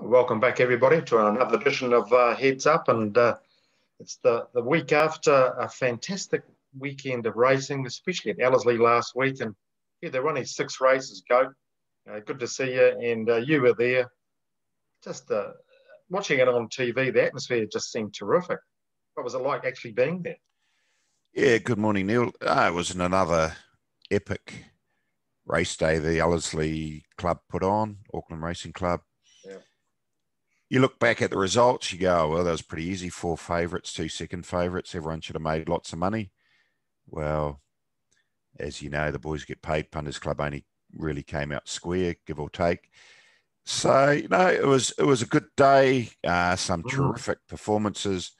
Welcome back, everybody, to another edition of uh, Heads Up. And uh, it's the, the week after a fantastic weekend of racing, especially at Ellerslie last week. And yeah, there were only six races go. Uh, good to see you. And uh, you were there. Just uh, watching it on TV, the atmosphere just seemed terrific. What was it like actually being there? Yeah, good morning, Neil. Uh, it was in another epic race day the Ellerslie Club put on, Auckland Racing Club you look back at the results, you go, oh, well, that was pretty easy. Four favourites, two second favourites. Everyone should have made lots of money. Well, as you know, the boys get paid. Punters Club only really came out square, give or take. So you know, it was it was a good day. Uh, some mm. terrific performances.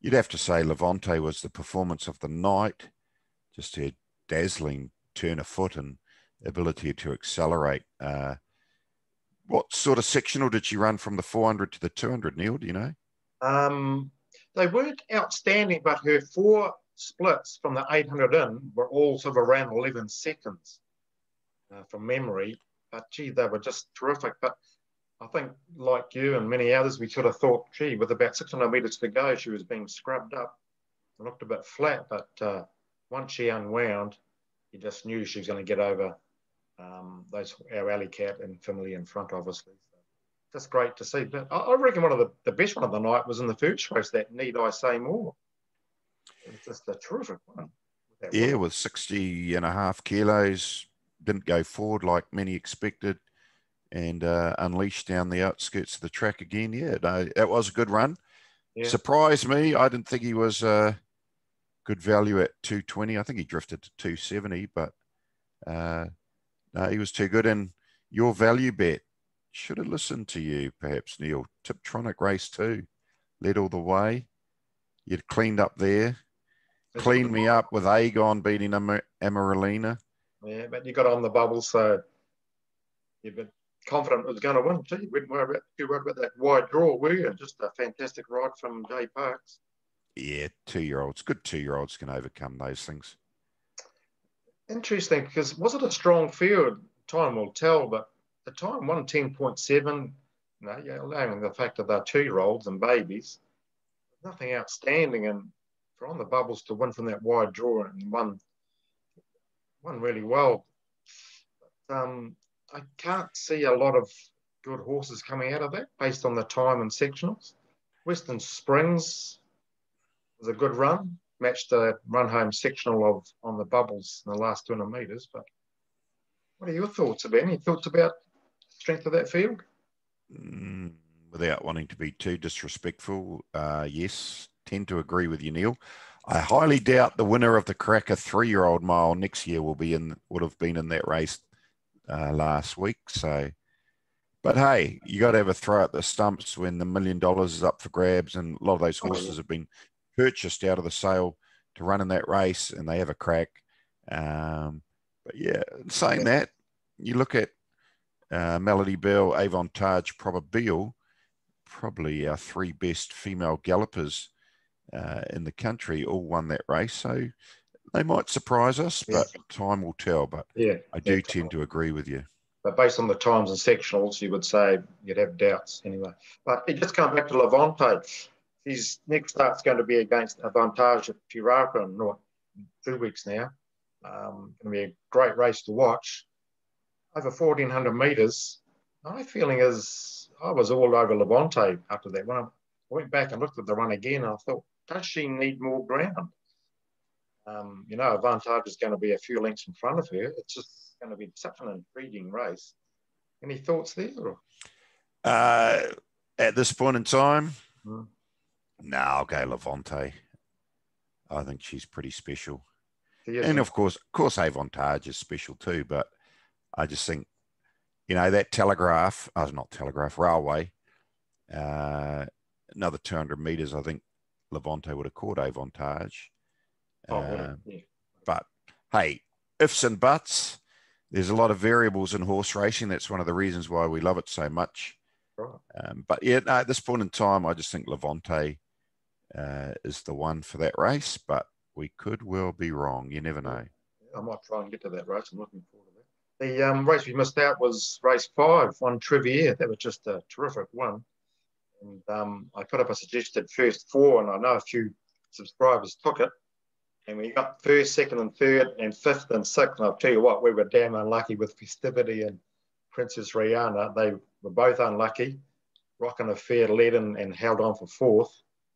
You'd have to say Levante was the performance of the night. Just a dazzling turn of foot and ability to accelerate. Uh, what sort of sectional did she run from the 400 to the 200, Neil? Do you know? Um, they weren't outstanding, but her four splits from the 800 in were all sort of around 11 seconds uh, from memory. But gee, they were just terrific. But I think, like you and many others, we sort of thought, gee, with about 600 metres to go, she was being scrubbed up. It looked a bit flat, but uh, once she unwound, you just knew she was going to get over um, those our alley cat and family in front, obviously. So just great to see. But I, I reckon one of the, the best one of the night was in the first race. That need I say more? It's just a terrific one. Yeah, one. with 60 and a half kilos, didn't go forward like many expected, and uh, unleashed down the outskirts of the track again. Yeah, no, that was a good run. Yeah. Surprised me. I didn't think he was uh, good value at 220. I think he drifted to 270, but uh, no, he was too good. And your value bet should have listened to you, perhaps, Neil. Tiptronic race two, led all the way. You'd cleaned up there, cleaned me up with Agon beating Am- Amaralina. Yeah, but you got on the bubble, so you've been confident it was going to win too. You weren't worried about, you worried about that wide draw, were you? Just a fantastic ride from Jay Parks. Yeah, two year olds, good two year olds can overcome those things. Interesting, because was it a strong field? Time will tell, but the time won 10.7. You yeah, allowing the fact that they're two year olds and babies, nothing outstanding. And for on the bubbles to win from that wide draw and won, won really well. But, um, I can't see a lot of good horses coming out of that based on the time and sectionals. Western Springs was a good run matched the run home sectional of on the bubbles in the last 200 metres. But what are your thoughts about any thoughts about strength of that field? Mm, without wanting to be too disrespectful, uh, yes, tend to agree with you, Neil. I highly doubt the winner of the Karaka three-year-old mile next year will be in would have been in that race uh, last week. So, but hey, you got to have a throw at the stumps when the million dollars is up for grabs, and a lot of those horses have been purchased out of the sale to run in that race, and they have a crack. Um, but yeah, saying that, you look at uh, Melody Bell, Avantage, Probabeel, probably our three best female gallopers uh, in the country, all won that race. So they might surprise us, but yeah. time will tell. But yeah, I do tend to agree with you. But based on the times and sectionals, you would say you'd have doubts anyway. But it just come back to Levante his next start's going to be against Avantage at Puraka in what, two weeks now. Um, going to be a great race to watch. Over 1,400 metres. My feeling is I was all over Levante after that. When I went back and looked at the run again, I thought, does she need more ground? Um, you know, Avantage is going to be a few lengths in front of her. It's just going to be such an intriguing race. Any thoughts there? Uh, at this point in time, mm. No, I'll go Levante. I think she's pretty special. And of course, of course, Avantage is special too. But I just think, you know, that telegraph, oh, not telegraph, railway, uh, another 200 meters, I think Levante would have caught Avantage. Oh, uh, yeah. But hey, ifs and buts, there's a lot of variables in horse racing. That's one of the reasons why we love it so much. Right. Um, but yeah, no, at this point in time, I just think Levante uh, is the one for that race, but we could well be wrong. You never know. I might try and get to that race. I'm looking forward to that. The um, race we missed out was race five, one Trivier. That was just a terrific one. And um, I put up a suggested first four, and I know a few subscribers took it. And we got first, second, and third, and fifth and sixth. And I'll tell you what, we were damn unlucky with Festivity and Princess Rihanna. They were both unlucky. Rockin' Affair led and, and held on for fourth.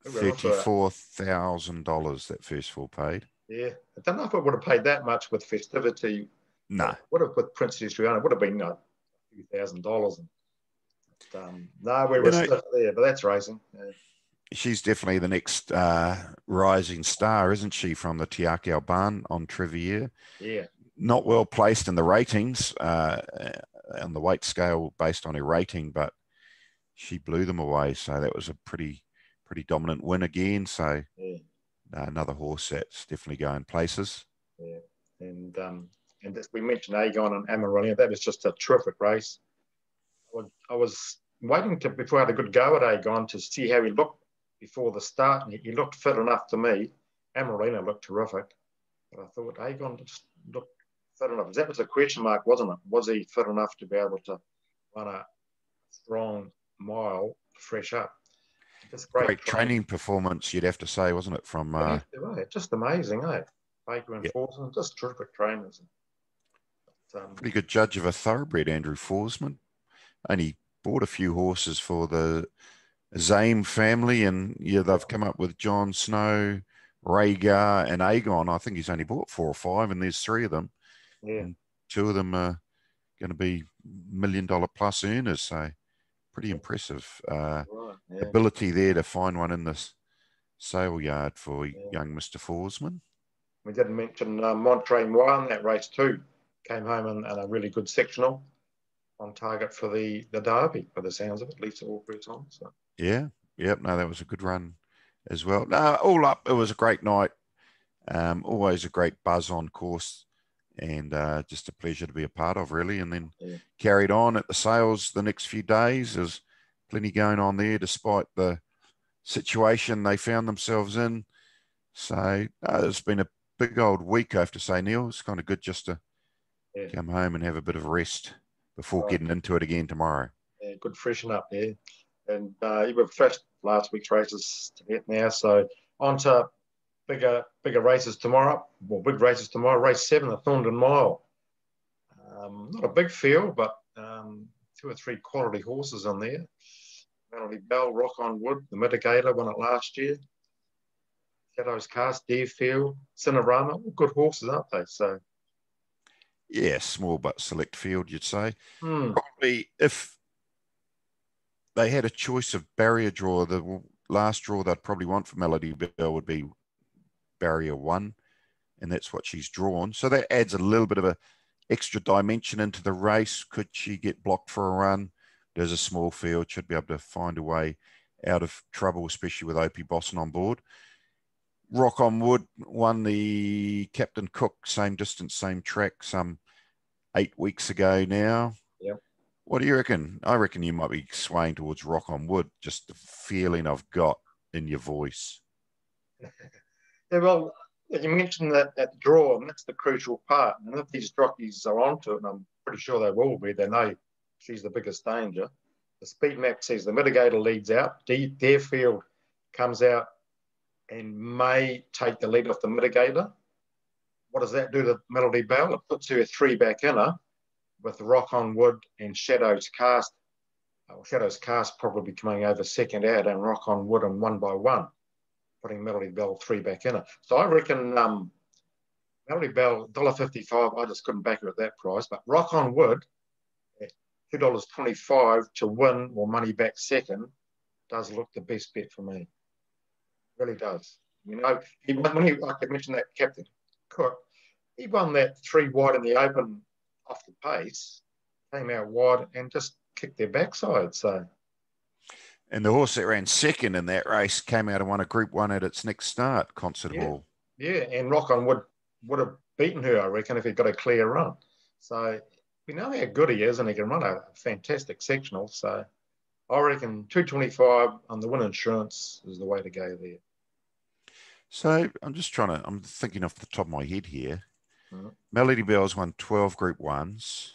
Thirty-four thousand dollars that first four paid. Yeah, I don't know if I would have paid that much with Festivity. No, would have with Princess. It would have been a few thousand dollars. Um, no, we were still there, but that's racing. Yeah. She's definitely the next uh, rising star, isn't she, from the Te Akau Barn on Trivier? Yeah. Not well placed in the ratings uh, on the weight scale based on her rating, but she blew them away. So that was a pretty, pretty dominant win again. So yeah. uh, another horse that's definitely going places. Yeah. And um, and this, we mentioned Agon and Amarillo. That was just a terrific race. I was waiting to before I had a good go at Agon to see how he looked before the start, and he, looked fit enough to me. Amarina looked terrific, but I thought Agon just looked fit enough. That was a question mark, wasn't it? Was he fit enough to be able to run a strong mile fresh up? Just great, great training. training. performance, you'd have to say, wasn't it? From uh... yeah, just amazing, eh? Baker and yep. Forsman, just terrific trainers. But, um, Pretty good judge of a thoroughbred, Andrew Forsman. Only bought a few horses for the Zame family, and yeah, they've come up with Jon Snow, Rhaegar, and Agon. I think he's only bought four or five, and there's three of them. Yeah. And two of them are going to be million dollar plus earners. So pretty impressive uh, right, yeah. ability there to find one in this sale yard for yeah. young Mr. Forsman. We didn't mention uh, Montre won that race too. Came home in, in, a really good sectional on target for the, the Derby, by the sounds of it, at least all three times. So. Yeah, yep. No, that was a good run as well. No, all up, it was a great night. Um, always a great buzz on course, and uh, just a pleasure to be a part of, really. And then yeah. carried on at the sales the next few days. There's plenty going on there, despite the situation they found themselves in. So uh, it's been a big old week, I have to say, Neil. It's kind of good just to yeah. come home and have a bit of rest before right. getting into it again tomorrow. Yeah, good freshen up there and uh, we've finished last week's races to get now. So on to bigger bigger races tomorrow. Well, big races tomorrow. Race seven, the Thorndon Mile. Um, not a big field, but um, two or three quality horses on there. Melody Bell, Rock on Wood, the Mitigator won it last year. Shadows Cast, Deerfield, Cinerama, all good horses, aren't they? So, yeah, small but select field, you'd say. Hmm. Probably if they had a choice of barrier draw. The last draw they'd probably want for Melody Bell would be barrier one, and that's what she's drawn. So that adds a little bit of a extra dimension into the race. Could she get blocked for a run? There's a small field, should be able to find a way out of trouble, especially with Opie Bosson on board. Rock on Wood won the Captain Cook same distance, same track, some eight weeks ago now. What do you reckon? I reckon you might be swaying towards rock on wood, just the feeling I've got in your voice. Yeah, well, you mentioned that, that draw, and that's the crucial part. And if these jockeys are onto it, and I'm pretty sure they will be, they know she's the biggest danger. The speed map says the mitigator leads out, Deerfield comes out and may take the lead off the mitigator. What does that do to Melody Bell? It puts her three back in her with Rock on Wood and Shadows Cast. Well, Shadows Cast probably coming over second out and Rock on Wood and one by one, putting Melody Bell three back in it. So I reckon um, Melody Bell, $1.55, I just couldn't back her at that price, but Rock on Wood at $2.25 to win or money back second does look the best bet for me. Really does. You know, he, when he, like I mentioned that Captain Cook, he won that three wide in the open off the pace, came out wide and just kicked their backside. So. And the horse that ran second in that race came out and won a Group One at its next start, Concert yeah. Hall. Yeah, and Rock On Wood would have beaten her, I reckon, if he'd got a clear run. So we know how good he is, and he can run a fantastic sectional. So I reckon 225 on the win insurance is the way to go there. So I'm just trying to, I'm thinking off the top of my head here. Mm-hmm. Melody Bell's won 12 Group Ones.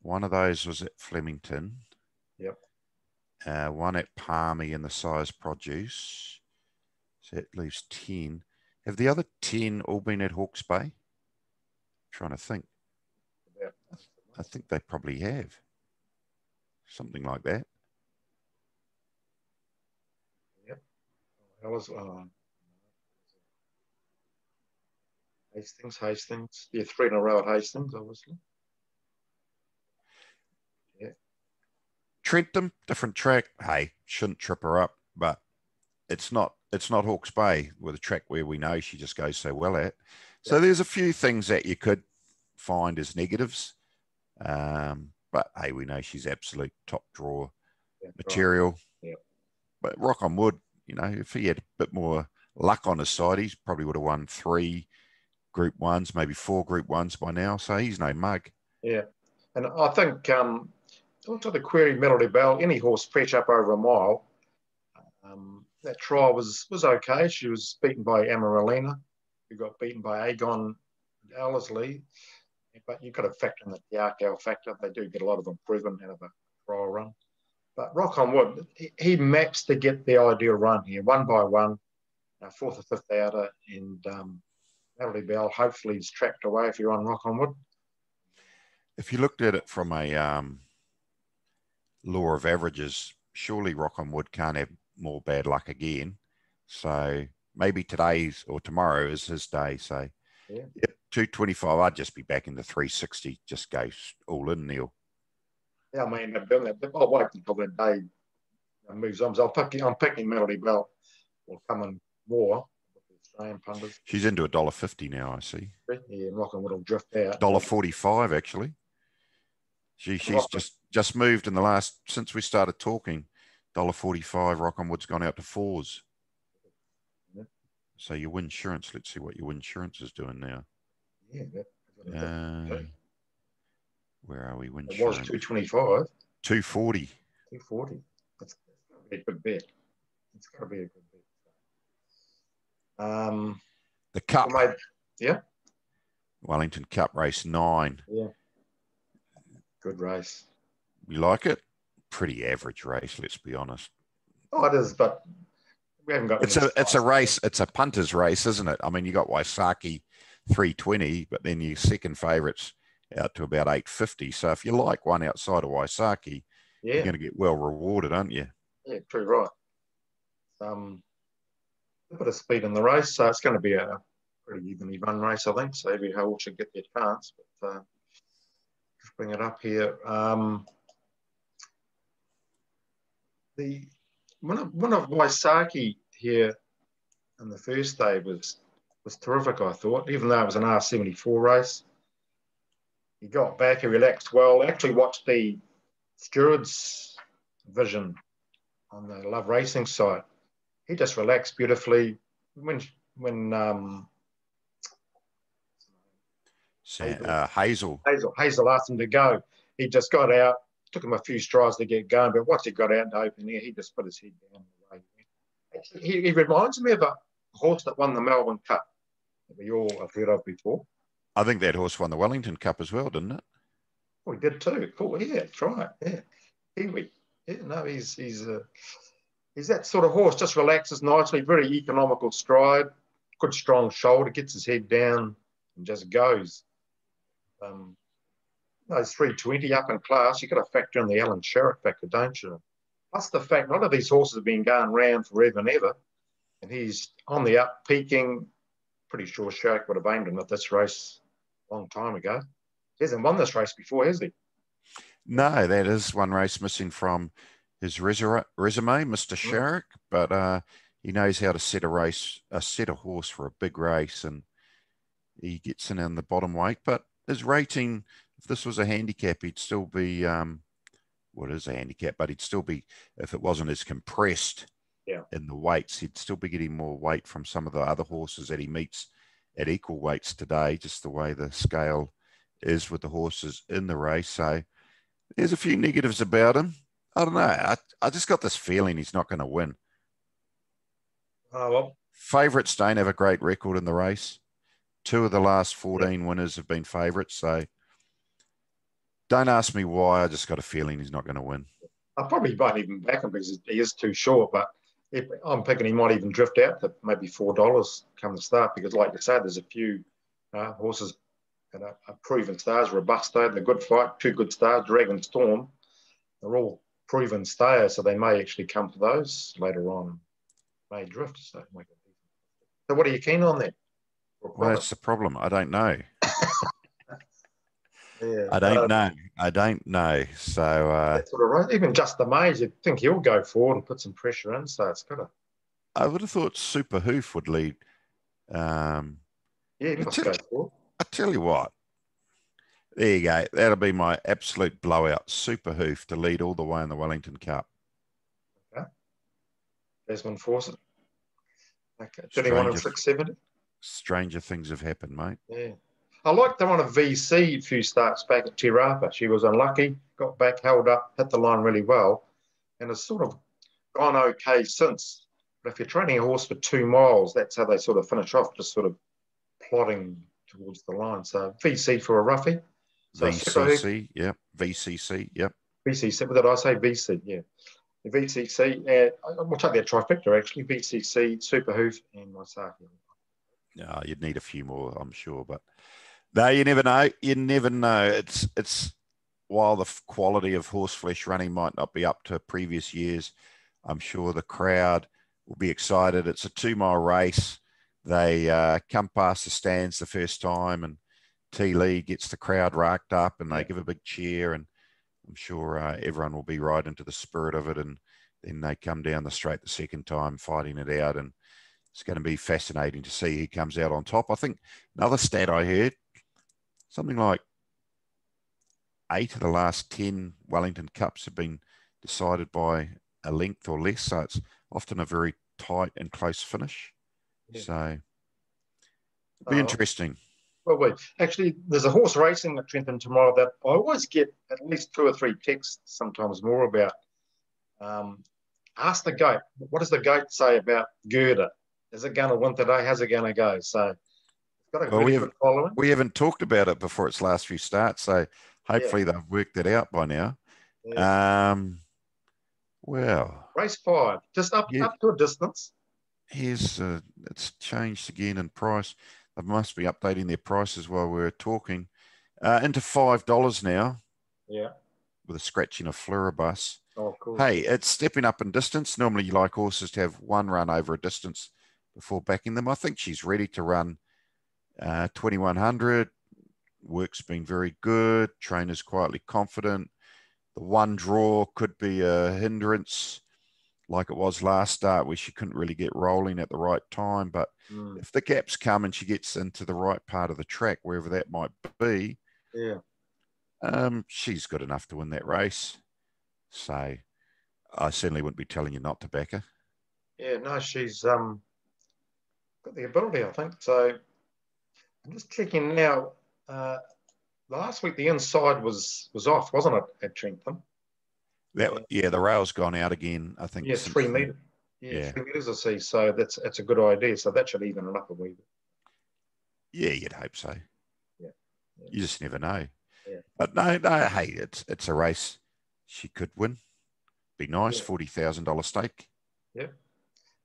One of those was at Flemington. Yep. Uh, one at Palmy in the Sires' Produce. So that leaves 10. Have the other 10 all been at Hawke's Bay? trying to think. Yeah. I think they probably have. Something like that. Yep. That was uh, Hastings, Hastings. Yeah, three in a row at Hastings, obviously. Trentham, different track. Hey, shouldn't trip her up, but it's not it's not Hawke's Bay with a track where we know she just goes so well at. So there's a few things that you could find as negatives. Um, but hey, we know she's absolute top draw yeah material. Yeah. But rock on wood, you know, if he had a bit more luck on his side, he's probably would have won three group ones, maybe four group ones by now. So he's no mug. Yeah. And I think um to the query Melody Bell, any horse fetch up over a mile, um, that trial was was okay. She was beaten by Amaralina, who got beaten by Agon Ellerslie. But you've got to factor in the Te Akau factor. They do get a lot of improvement out of a trial run. But Rock on Wood, he, he maps to get the ideal run here, one by one, uh, fourth or fifth outer, and um, Melody Bell hopefully is tracked away if you're on Rock on Wood. If you looked at it from a um, law of averages, surely Rock on Wood can't have more bad luck again. So maybe today's or tomorrow is his day. So Yeah. yep, 225, I'd just be back in the 360, just go all in, Neil. Yeah, I mean, I've done that. But I'll wait until the day uh, moves on. So I'll pick, I'm picking Melody Bell will come in more Australian. She's into a dollar fifty now, I see. Yeah, and Rock on Wood will drift out. Dollar forty-five actually. She she's Rock- just just moved in the last since we started talking. Dollar forty-five. Rock on Wood's gone out to fours. Yeah. So your insurance. Let's see what your insurance is doing now. Yeah, that, Uh, where are we? Win it was insurance. 225. Two forty. 240. That's, that's got to be a good bet. It's got to be a good bet. Um, The Cup. well, mate, Wellington Cup race nine. Good race. You like it? Pretty average race. Let's be honest. Oh, it is, but we haven't got. It's a it's a race. It's a punter's race, isn't it? I mean, you got Waisake three twenty, but then your second favourites out to about eight fifty. So if you like one outside of Waisake, you're going to get well rewarded, aren't you? yeah, true, right. Um, a bit of speed in the race, so it's going to be a pretty evenly run race, I think. So every horse should get their chance. But uh, just bring it up here. Um, the one of one of Waisake here in the first day was was terrific. I thought, even though it was an R seventy four race, he got back, he relaxed well. Actually, watched the stewards vision on the Love Racing site. He just relaxed beautifully when when um. Uh, Hazel. Hazel Hazel asked him to go. He just got out. Took him a few strides to get going, but once he got out into open air, he just put his head down. and he. He, he reminds me of a horse that won the Melbourne Cup that we all have heard of before. I think that horse won the Wellington Cup as well, didn't it? Oh, he did too. Cool. Yeah, that's right. Yeah, Kiwi. Yeah, no, he's he's uh, he's that sort of horse. Just relaxes nicely, very economical stride, good strong shoulder, gets his head down and just goes. Um, those 320 up in class, you've got to factor in the Allan Sharrock factor, don't you? Plus the fact none of these horses have been going round forever and ever, and he's on the up, peaking. Pretty sure Sharrock would have aimed him at this race a long time ago. He hasn't won this race before, has he? No, that is one race missing from his resume, Mr. Mm. Sharrock, but uh, he knows how to set a race, a set a horse for a big race, and he gets in in the bottom weight. But his rating, if this was a handicap, he'd still be, um, what is a handicap? But he'd still be, if it wasn't as compressed Yeah. in the weights, he'd still be getting more weight from some of the other horses that he meets at equal weights today, just the way the scale is with the horses in the race. So there's a few negatives about him. I don't know. I, I just got this feeling he's not going to win. Oh, well, Favourites don't have a great record in the race. Two of the last 14 winners have been favourites. So Don't ask me why. I just got a feeling he's not going to win. I probably won't even back him because he is too short. But if, I'm thinking he might even drift out to maybe four dollars come the start because, like you said, there's a few uh, horses that are, are proven stars. Robusto, the good fight, two good stars. Dragon Storm, they're all proven stayers, so they may actually come to those later on. May drift. So, so what are you keen on then? Well, that's the problem. I don't know. yeah, I don't uh, know. I don't know. So uh, Sort of right. Even just the maze, you'd think he'll go forward and put some pressure in. So it's got to, I would have thought Super Hoof would lead. Um, yeah, he must Tell- go forward. I tell you what. There you go. That'll be my absolute blowout. Super Hoof to lead all the way in the Wellington Cup. Okay. Desmond Fawcett. Okay. 21 and Stranger- 670. Stranger things have happened, mate. Yeah. I liked the one of VC a few starts back at Te Rapa. She was unlucky, got back, held up, hit the line really well, and has sort of gone okay since. But if you're training a horse for two miles, that's how they sort of finish off, just sort of plodding towards the line. So VC for a roughie. So VCC, yeah. VCC, yep. VCC, what did I say? VC, yeah. The VCC, uh, we'll take that trifecta actually. VCC, Super Hoof, and Waisake. No, you'd need a few more, I'm sure, but no, you never know. You never know. It's it's while the quality of horse flesh running might not be up to previous years, I'm sure the crowd will be excited. It's a two mile race. They uh, come past the stands the first time, and T Lee gets the crowd racked up, and they give a big cheer, and I'm sure uh, everyone will be right into the spirit of it, and then they come down the straight the second time, fighting it out, and it's going to be fascinating to see who comes out on top. I think another stat I heard, something like eight of the last 10 Wellington Cups have been decided by a length or less. So it's often a very tight and close finish. Yeah. So it'll be Oh. interesting. Well, wait. Actually, there's a horse racing at Trentham tomorrow that I always get at least two or three texts, sometimes more about. Um, ask the goat. What does the goat say about Girder? Is it going to win today? How's it going to go? So it's got a Well, really we good have- following. We haven't talked about it before its last few starts. So hopefully they've worked it out by now. Yeah. Um, well, Race five, just up Yeah. up to a distance. here's uh, it's changed again in price. They must be updating their prices while we're talking. Uh, into five dollars now Yeah. with a scratching of Fluribus. Oh, course. Hey, it's stepping up in distance. Normally, you like horses to have one run over a distance before backing them. I think she's ready to run uh, 2100. Work's been very good. Trainer's quietly confident. The one draw could be a hindrance, like it was last start, where she couldn't really get rolling at the right time. But Mm, if the gaps come and she gets into the right part of the track, wherever that might be, yeah. um, she's good enough to win that race. So I certainly wouldn't be telling you not to back her. Yeah. No, she's um got the ability, I think. So I'm just checking now. Uh, last week the inside was was off, wasn't it, at Trentham? That yeah, the rail's gone out again. I think. Yeah, three metres. Yeah, Yeah. three metres I see. So that's that's a good idea. So that should even it up a wee bit. Yeah, you'd hope so. Yeah. Yeah. You just never know. Yeah. But no, no. Hey, it's it's a race. She could win. Be nice. Yeah. Forty thousand dollar stake. Yeah.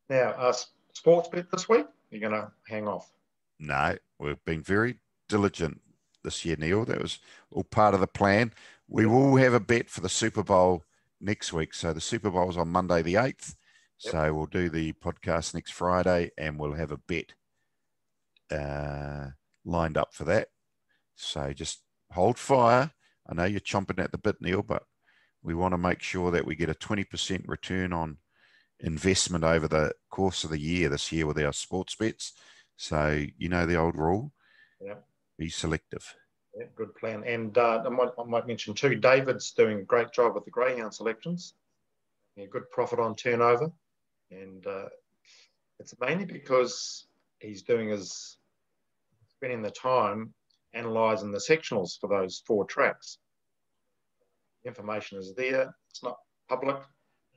Now, uh, sports bet this week, you're going to hang off. No, we've been very diligent this year, Neil. That was all part of the plan. We will have a bet for the Super Bowl next week. So the Super Bowl's on Monday the 8th. Yep. So we'll do the podcast next Friday and we'll have a bet uh, lined up for that. So just hold fire. I know you're chomping at the bit, Neil, but we want to make sure that we get a 20% return on investment over the course of the year this year with our sports bets. So you know the old rule. Yeah. Be selective. Yeah, good plan. And uh, I, might, I might mention too, David's doing a great job with the greyhound selections. Yeah, good profit on turnover, and uh, it's mainly because he's doing his spending the time analysing the sectionals for those four tracks. Information is there. It's not public.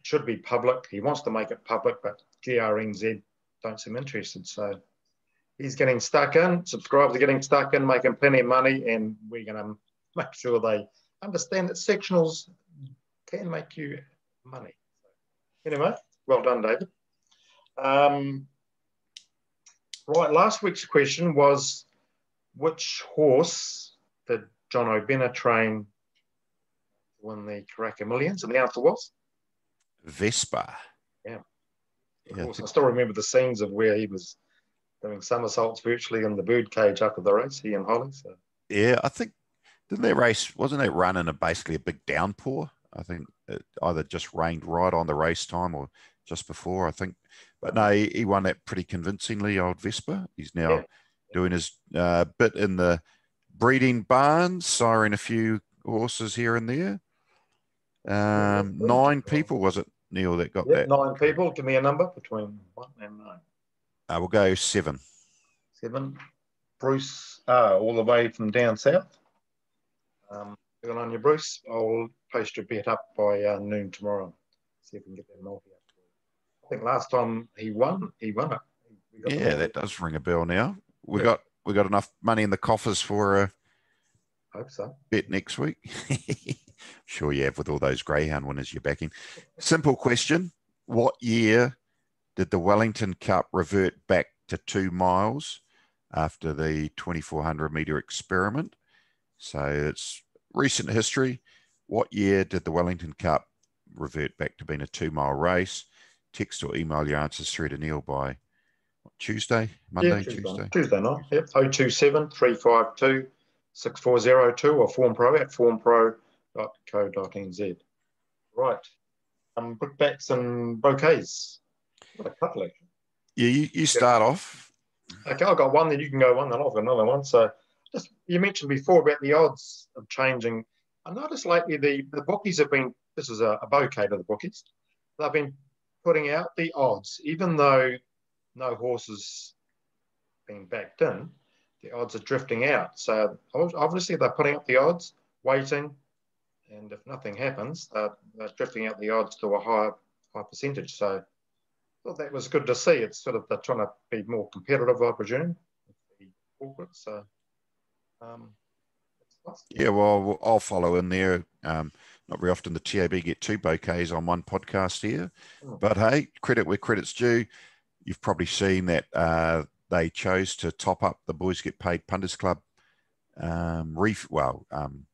Should be public. He wants to make it public, but GRNZ don't seem interested. So he's getting stuck in. Subscribers are getting stuck in, making plenty of money, and we're going to make sure they understand that sectionals can make you money. Anyway, well done, David. Um, right, last week's question was which horse did John O'Benna train win the Karaka Millions? And the answer was? Vespa. Yeah. yeah I still remember the scenes of where he was doing somersaults virtually in the birdcage after the race, he and Holly. So. Yeah, I think, didn't that race, wasn't that run in a basically a big downpour? I think it either just rained right on the race time or just before, I think. But no, he, he won that pretty convincingly, old Vespa. He's now yeah. doing his uh, bit in the breeding barns, siring a few horses here and there. Um, nine people, was it, Neil, that got that? Nine people. Give me a number between one and nine. Uh, we'll go seven. Seven. Bruce, uh, all the way from down south. Um, good on you, Bruce. I'll post your bet up by uh, noon tomorrow. See if we can get that multi up. I think last time he won, he won it. Yeah, that does ring a bell now. We yeah. got we got enough money in the coffers for a hope so. bet next week. sure you have with all those greyhound winners you're backing. Simple question: What year did the Wellington Cup revert back to two miles after the 2400 meter experiment? So it's recent history. What year did the Wellington Cup revert back to being a two mile race? Text or email your answers through to Neil by what, Tuesday, Monday, yeah, Tuesday. Tuesday. Tuesday night. Yep. 027 352 6402 or FormPro at formpro.co.nz. Right. Um, brickbats and bouquets. What a couple actually. Yeah, you, you start yeah. off. Okay, I've got one, then you can go one, then I've got another one. So just you mentioned before about the odds of changing. I noticed lately the, the bookies have been, this is a, a bouquet to the bookies, they've been putting out the odds, even though no horses being backed in, the odds are drifting out. So obviously they're putting up the odds, waiting, and if nothing happens, they're, they're drifting out the odds to a higher, high percentage. So thought that was good to see. It's sort of they're trying to be more competitive, I presume, the corporate. So um, yeah, well, I'll follow in there. Um, not very often the TAB get two bouquets on one podcast here, oh. but hey, credit where credit's due. You've probably seen that uh, they chose to top up the Boys Get Paid Punters Club um, ref- well, um,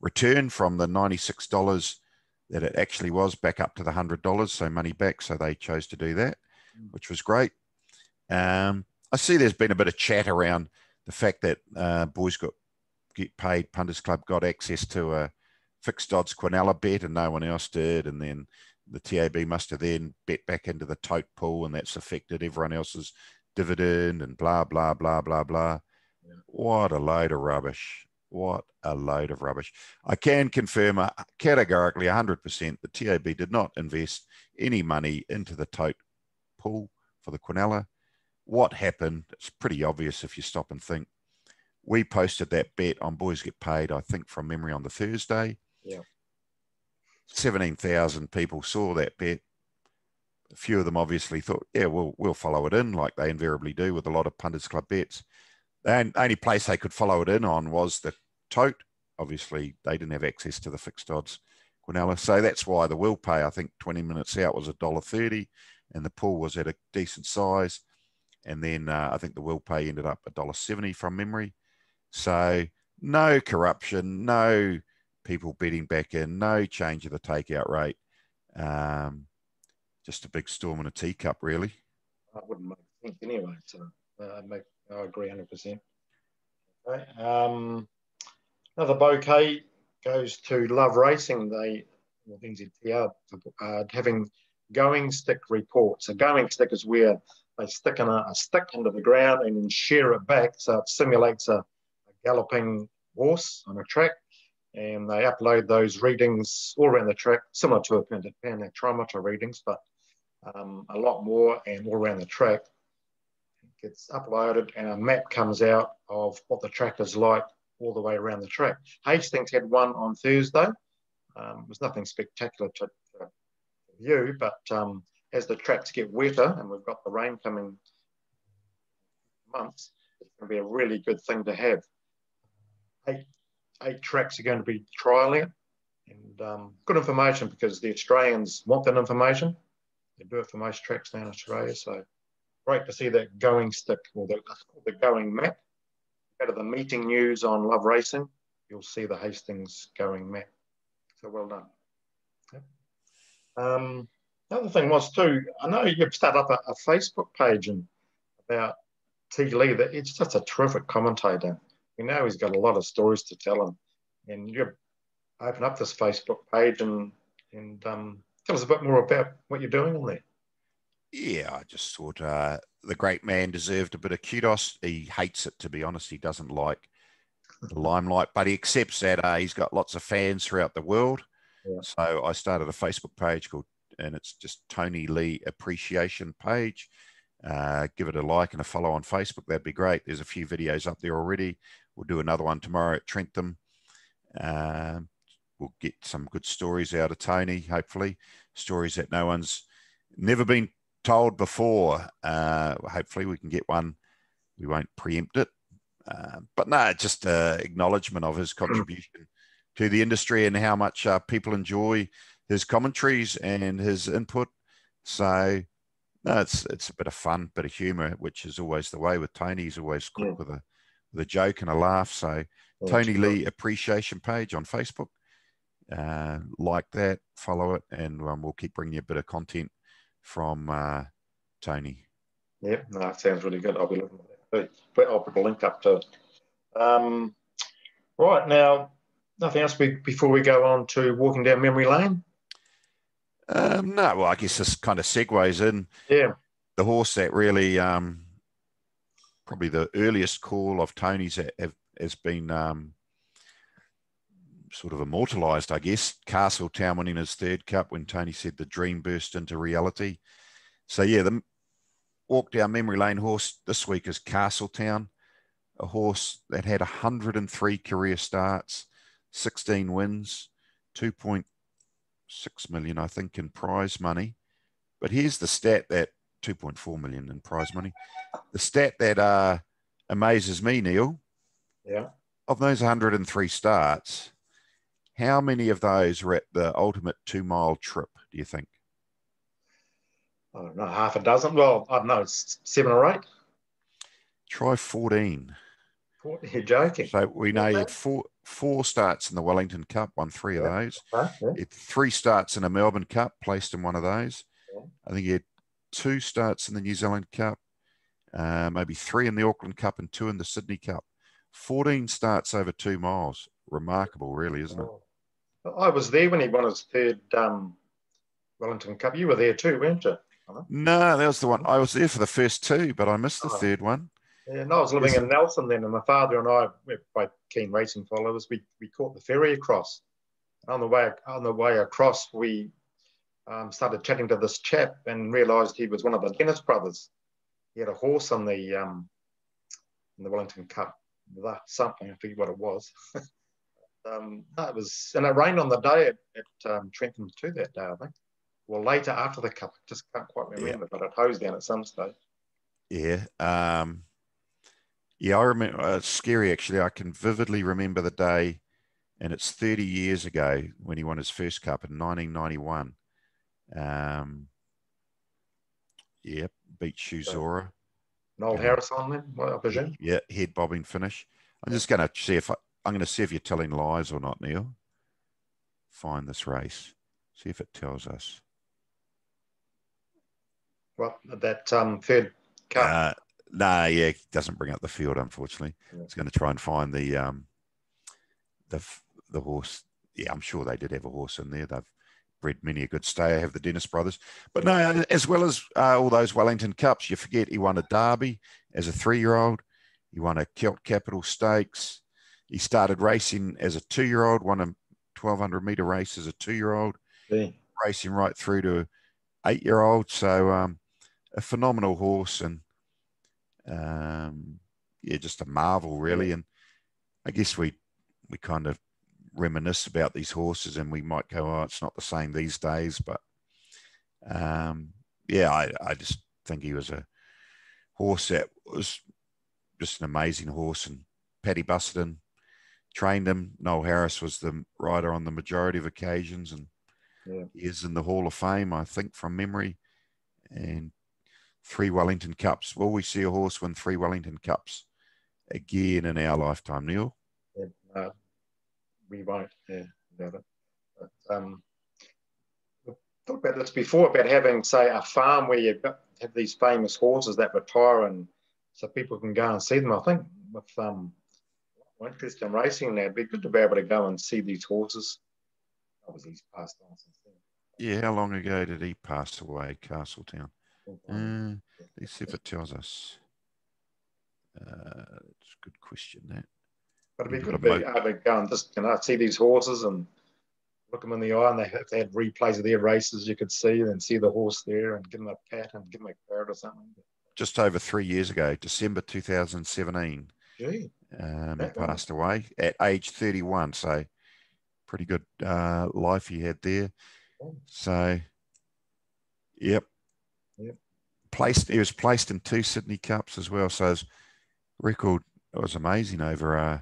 return from the $96 that it actually was back up to the $100, so money back. So they chose to do that, mm. which was great. Um, I see there's been a bit of chat around the fact that uh, Boys Got Get Paid Punters Club got access to a fixed odds Quinella bet and no one else did. And then the TAB must have then bet back into the tote pool and that's affected everyone else's dividend and blah, blah, blah, blah, blah. Yeah. What a load of rubbish. What a load of rubbish. I can confirm uh, categorically 100% the TAB did not invest any money into the tote pool for the Quinella. What happened? It's pretty obvious if you stop and think. We posted that bet on Boys Get Paid, I think, from memory on the Thursday. Yeah. 17,000 people saw that bet. A few of them obviously thought, yeah, we'll, we'll follow it in like they invariably do with a lot of punters club bets. And the only place they could follow it in on was the tote. Obviously, they didn't have access to the fixed odds Quinella. So that's why the will pay, I think 20 minutes out was $1.30 and the pool was at a decent size. And then uh, I think the will pay ended up $1.70 from memory. So no corruption, no people bidding back in, no change of the takeout rate. Um, just a big storm in a teacup, really. I wouldn't make sense anyway. So uh, make, I agree 100%. Okay. Um, another bouquet goes to Love Racing. They, well, NZTR, uh, having going stick reports. A going stick is where they stick in a, a, stick into the ground and then shear it back so it simulates a, a galloping horse on a track and they upload those readings all around the track, similar to a penetrometer readings, but um, a lot more and all around the track. It gets uploaded and a map comes out of what the track is like all the way around the track. Hastings had one on Thursday. Um, it was nothing spectacular to, view, but um, as the tracks get wetter and we've got the rain coming months, it's going to be a really good thing to have. eight tracks are going to be trialing it. And um, good information because the Australians want that information. They do it for most tracks now in Australia. So great to see that going stick or the, the going map. Go to the meeting news on Love Racing, you'll see the Hastings going map. So well done. Yep. Um, the other thing was too, I know you've started up a, a Facebook page and about T. Lee, that it's just a terrific commentator. We know he's got a lot of stories to tell him. And you open up this Facebook page and and um, tell us a bit more about what you're doing on there. Yeah, I just thought uh, the great man deserved a bit of kudos. He hates it, to be honest. He doesn't like the limelight, but he accepts that uh, he's got lots of fans throughout the world. Yeah. So I started a Facebook page called, and it's just Tony Lee Appreciation Page. Uh, give it a like and a follow on Facebook. That'd be great. There's a few videos up there already. We'll do another one tomorrow at Trentham. Uh, we'll get some good stories out of Tony, hopefully, stories that no one's never been told before. Uh, hopefully, we can get one. We won't preempt it. Uh, but no, just uh, acknowledgement of his contribution to the industry and how much uh, people enjoy his commentaries and his input. So, no, it's it's a bit of fun, bit of humour, which is always the way with Tony. He's always quick yeah. with a with a joke and a laugh. So, yeah, Tony Lee appreciation page on Facebook, uh, like that, follow it, and um, we'll keep bringing you a bit of content from uh, Tony. Yep, no, that sounds really good. I'll be looking at that. But I'll put a link up to it. Um, right now, nothing else before we go on to walking down memory lane. Um, no, well, I guess this kind of segues in. Yeah. The horse that really, um, probably the earliest call of Tony's have, has been um, sort of immortalised, I guess. Castletown winning his third cup when Tony said the dream burst into reality. So yeah, the walk down memory lane horse this week is Castletown, a horse that had 103 career starts, 16 wins, 2.6 million, I think, in prize money. But here's the stat that 2.4 million in prize money. The stat that uh, amazes me, Neil. Yeah. Of those 103 starts, how many of those were at the ultimate two mile trip, do you think? I don't know, half a dozen. Well, I don't know, seven or eight. Try 14. You're joking. So we know you had four, four starts in the Wellington Cup, won three of those. Yeah. three starts in a Melbourne Cup, placed in one of those. Yeah. I think he had two starts in the New Zealand Cup, uh, maybe three in the Auckland Cup and two in the Sydney Cup. 14 starts over two miles. Remarkable, really, isn't it? I was there when he won his third um, Wellington Cup. You were there too, weren't you? No, that was the one. I was there for the first two, but I missed the oh. third one. Yeah, no, I was living yes. in Nelson then, and my father and I, we're both keen racing followers. We, we caught the ferry across. On the way on the way across, we um, started chatting to this chap and realised he was one of the Dennis brothers. He had a horse on the um, in the Wellington Cup, the something I forget what it was. um, no, it was, and it rained on the day at, at um, Trentham too that day, I think. Well, later after the cup, I just can't quite remember, yeah. but it hosed down at some stage. Yeah. Um, yeah, I remember. Uh, it's scary, actually. I can vividly remember the day, and it's 30 years ago when he won his first cup in 1991. Um, yeah, beat Shuzora. Noel um, Harris on then, I presume. Yeah, head bobbing finish. I'm just going to see if I, I'm going to see if you're telling lies or not, Neil. Find this race. See if it tells us. Well, that um, third cut. Uh, no, yeah, it doesn't bring up the field, unfortunately. Yeah. It's going to try and find the um, the the horse. Yeah, I'm sure they did have a horse in there. They've bred many a good stay. I have the Dennis brothers. But no, as well as uh, all those Wellington Cups, you forget he won a Derby as a three year old. He won a Kelt Capital Stakes. He started racing as a two year old, won a 1200 meter race as a two year old, yeah. racing right through to eight year old. So, um, a phenomenal horse and, um, yeah, just a marvel, really. Yeah. And I guess we, we kind of reminisce about these horses and we might go, oh, it's not the same these days. But um, yeah, I, I just think he was a horse that was just an amazing horse. And Paddy Busuttin trained him. Noel Harris was the rider on the majority of occasions, and Yeah. he is in the Hall of Fame, I think, from memory. And three Wellington Cups. Will we see a horse win three Wellington Cups again in our lifetime, Neil? Yeah, no, we won't. Yeah, about it. But, um, we talked about this before about having, say, a farm where you've have these famous horses that retire, and so people can go and see them. I think with um, interest in racing, now it'd be good to be able to go and see these horses. Obviously, he's passed on since then. Yeah, how long ago did he pass away, Castletown? Uh, let's see if it tells us. Uh, it's a good question, that. But it'd be good to be able to go and just you know see these horses and look them in the eye, and they if they had replays of their races, you could see and see the horse there and give them a pat and give them a carrot or something. Just over three years ago, December 2017, Gee, um, passed away at age 31. So, pretty good uh, life he had there. Oh. So, yep. Yep. Placed. He was placed in two Sydney Cups as well. So his record was amazing over uh,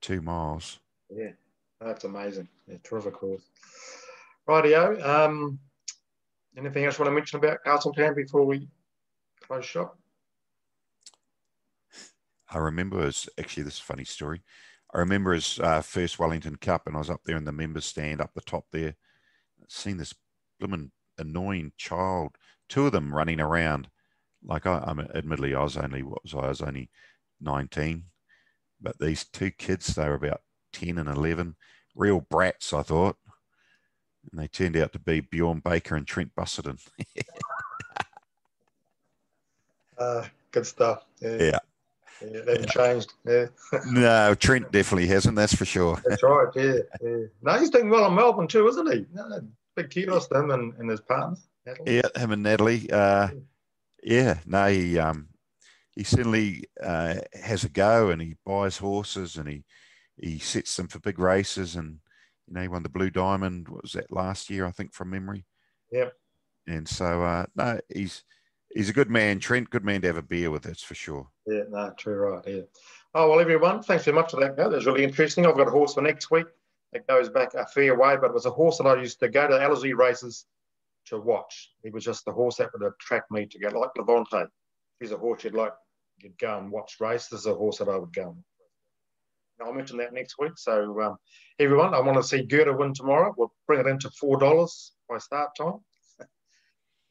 two miles. yeah, that's amazing. Yeah, terrific horse. Rightio. Um, anything else you want to mention about Castletown before we close shop? I remember as actually this is a funny story. I remember his uh, first Wellington Cup, and I was up there in the members stand up the top there, seeing this blooming annoying child, two of them running around. Like I, I'm admittedly I was only what was I? I was only nineteen, but these two kids they were about ten and eleven, real brats I thought, and they turned out to be Bjorn Baker and Trent Busuttin. Uh, good stuff. Yeah. Yeah. Yeah, they haven't changed. Yeah, no, Trent definitely hasn't. That's for sure. that's right. Yeah, yeah. No, he's doing well in Melbourne too, isn't he? No, big kudos to him and, and his partners. Natalie. Yeah, him and Natalie. Uh, yeah, no, he um, he certainly uh, has a go, and he buys horses, and he he sets them for big races, and you know he won the Blue Diamond. What was that last year? I think from memory. Yep. And so uh, no, he's he's a good man, Trent. Good man to have a beer with. That's for sure. Yeah, no, true, right. Yeah. Oh, well, everyone, thanks very much for that. That was really interesting. I've got a horse for next week It goes back a fair way, but it was a horse that I used to go to LZ races to watch. He was just the horse that would attract me to go, like Levante. He's a horse you'd like, you'd go and watch race. This is a horse that I would go and I'll mention that next week. So, um, everyone, I want to see Gerda win tomorrow. We'll bring it into $4 by start time.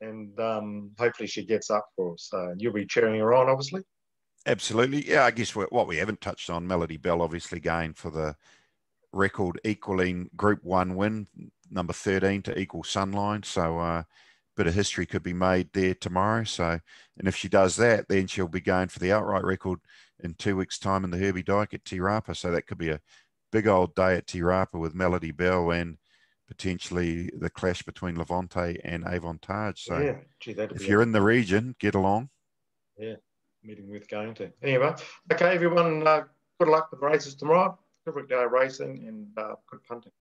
And um, hopefully she gets up for us. So, you'll be cheering her on, obviously. Absolutely. Yeah, I guess what we haven't touched on, Melody Belle obviously going for the record equaling Group One win, number 13 to equal Sunline. So uh, bit of history could be made there tomorrow. So, and if she does that, then she'll be going for the outright record in two weeks' time in the Herbie Dyke at Te Rapa. So that could be a big old day at Te Rapa with Melody Belle and potentially the clash between Levante and Avantage. So yeah, gee, if you're in the region, get along. Yeah, meeting worth going to. Anyway, okay, everyone, uh, good luck with the races tomorrow. Good day racing and uh, good punting.